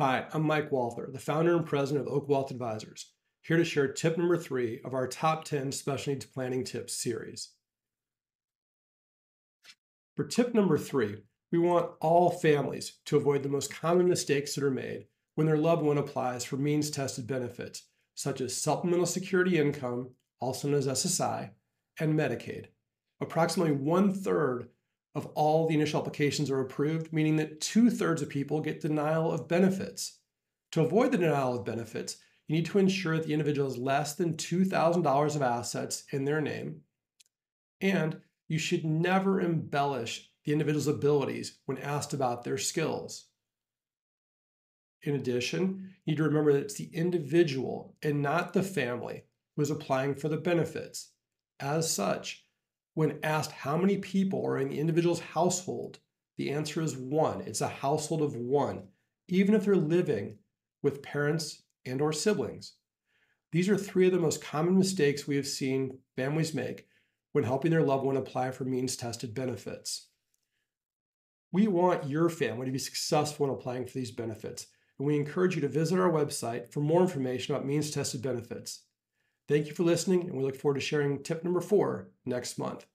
Hi, I'm Mike Walther, the founder and president of Oak Wealth Advisors, here to share tip number three of our top 10 special needs planning tips series. For tip number three, we want all families to avoid the most common mistakes that are made when their loved one applies for means tested benefits, such as supplemental security income, also known as SSI, and Medicaid. Approximately one third of all the initial applications are approved, meaning that two thirds of people get denial of benefits. To avoid the denial of benefits, you need to ensure that the individual has less than $2,000 of assets in their name, and you should never embellish the individual's abilities when asked about their skills. In addition, you need to remember that it's the individual and not the family who is applying for the benefits. As such, when asked how many people are in the individual's household, the answer is one. It's a household of one, even if they're living with parents and or siblings. These are three of the most common mistakes we have seen families make when helping their loved one apply for means tested benefits. We want your family to be successful in applying for these benefits, and we encourage you to visit our website for more information about means tested benefits. Thank you for listening, and we look forward to sharing tip number four next month.